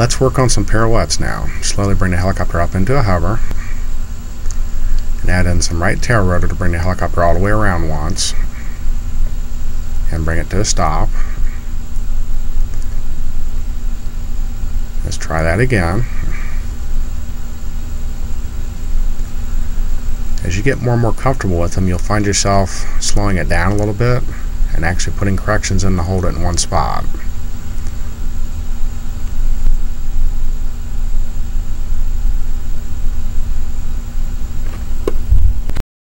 Let's work on some pirouettes now. Slowly bring the helicopter up into a hover. And add in some right tail rotor to bring the helicopter all the way around once. And bring it to a stop. Let's try that again. As you get more and more comfortable with them, you'll find yourself slowing it down a little bit and actually putting corrections in to hold it in one spot.